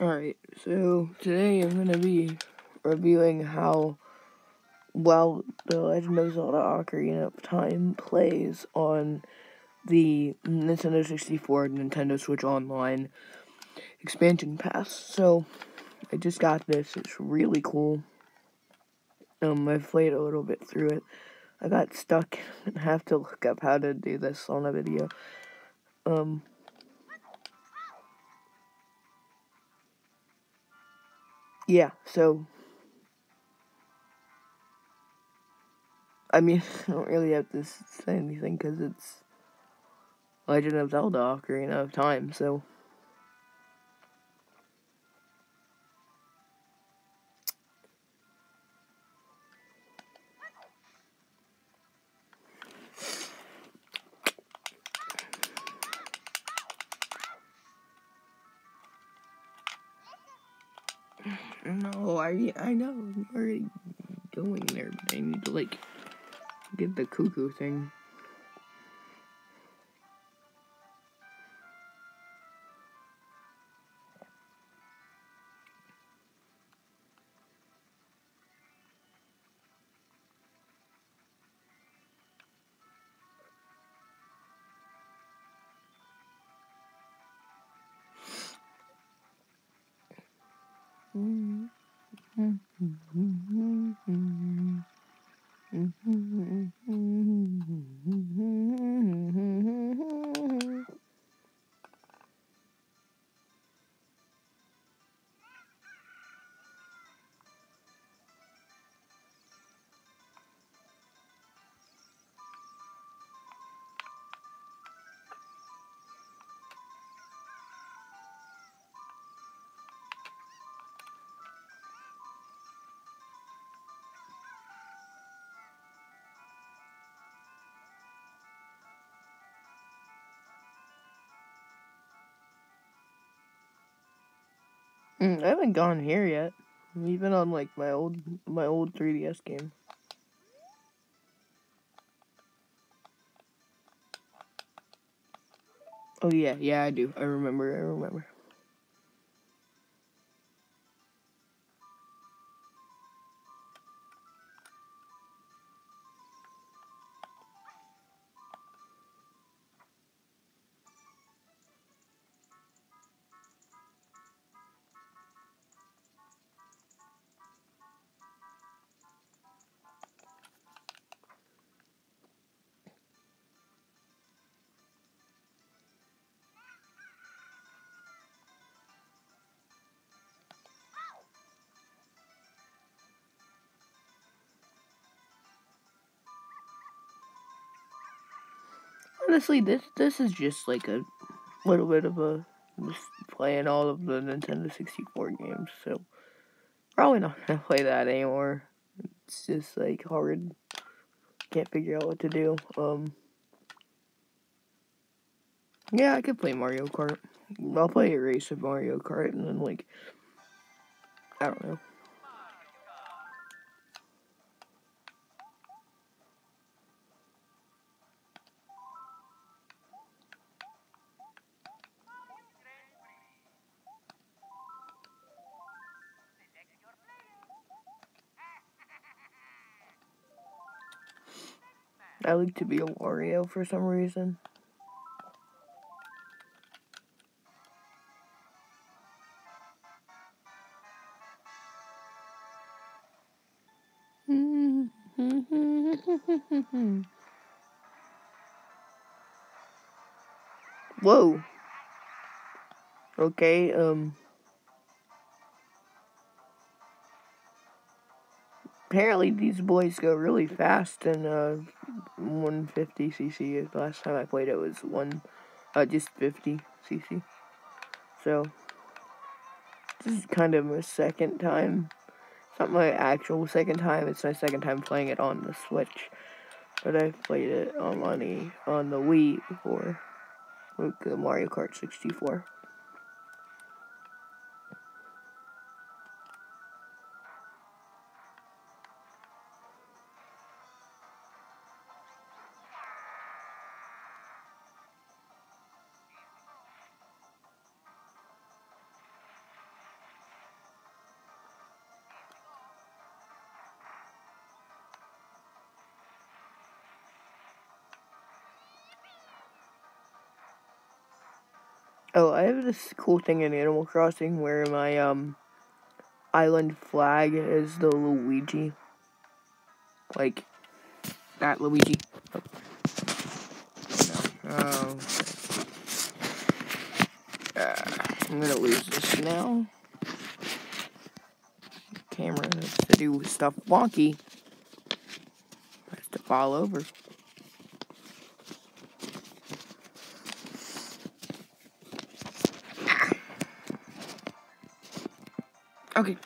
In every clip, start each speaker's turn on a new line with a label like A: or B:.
A: Alright, so today I'm to be reviewing how well The Legend of Zelda Ocarina of Time plays on the Nintendo 64 Nintendo Switch Online expansion pass. So, I just got this. It's really cool. Um, I've played a little bit through it. I got stuck and have to look up how to do this on a video. Um, yeah, so I mean, I don't really have to say anything because it's Legend of Zelda Ocarina of Time, so. No, I I know I'm already going there, but I need to like get the cuckoo thing. Mm, Mm, I haven't gone here yet. Even on like my old my old 3DS game. Oh yeah, yeah I do. I remember. I remember. Honestly, this this is just like a little bit of a just playing all of the Nintendo 64 games, so probably not gonna play that anymore. It's just like hard. Can't figure out what to do. Um Yeah, I could play Mario Kart. I'll play a race of Mario Kart and then like I don't know. I like to be a Wario for some reason. Whoa. Okay, um... apparently these boys go really fast and, uh 150 cc. The last time I played it was one uh just 50 cc. So this is kind of my second time. It's not my actual second time. It's my second time playing it on the Switch. But I've played it on the on the Wii before, with Mario Kart 64. Oh, I have this cool thing in Animal Crossing where my um island flag is the Luigi. Like that Luigi. Oh. No. Oh. Uh, I'm gonna lose this now. Camera to do stuff wonky. Has to fall over. Okay.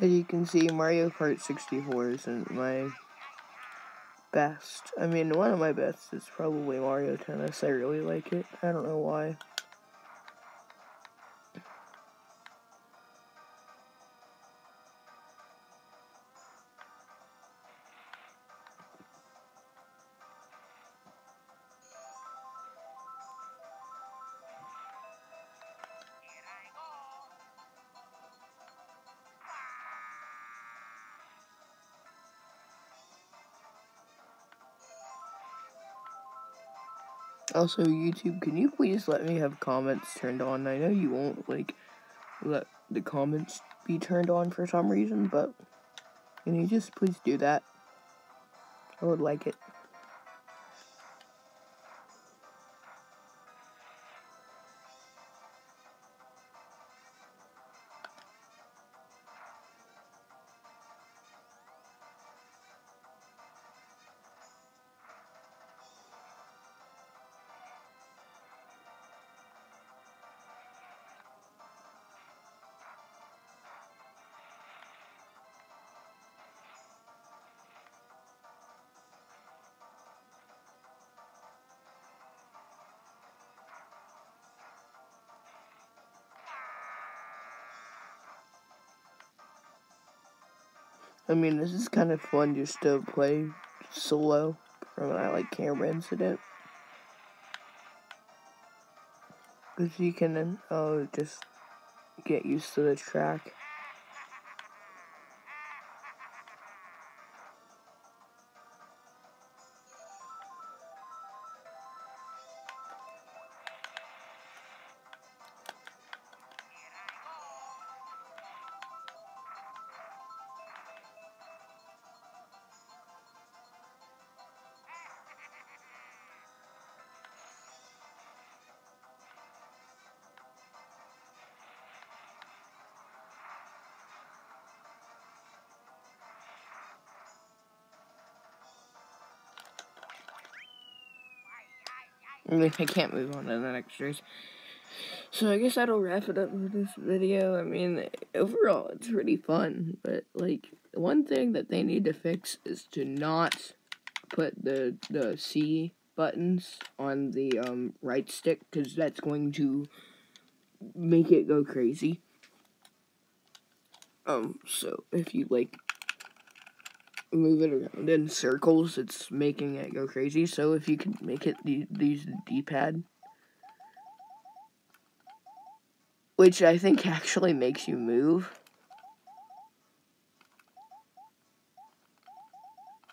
A: As you can see, Mario Kart 64 isn't my best. I mean, one of my best is probably Mario Tennis. I really like it. I don't know why. Also, YouTube, can you please let me have comments turned on? I know you won't, like, let the comments be turned on for some reason, but can you just please do that? I would like it. I mean, this is kind of fun just to play solo from an I like camera incident. Because you can uh, just get used to the track. I can't move on to the next race. So I guess that'll wrap it up with this video. I mean, overall, it's pretty fun. But, like, one thing that they need to fix is to not put the, the C buttons on the um, right stick, because that's going to make it go crazy. Um, so if you, like, move it around in circles, it's making it go crazy. So if you can make it use the D-pad, which I think actually makes you move.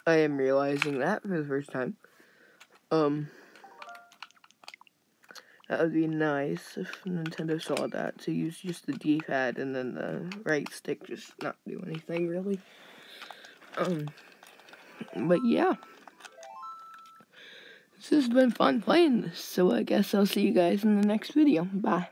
A: I am realizing that for the first time. Um, that would be nice if Nintendo saw that to use just the D-pad and then the right stick just not do anything really. Um, but yeah. This has been fun playing this, so I guess I'll see you guys in the next video. Bye.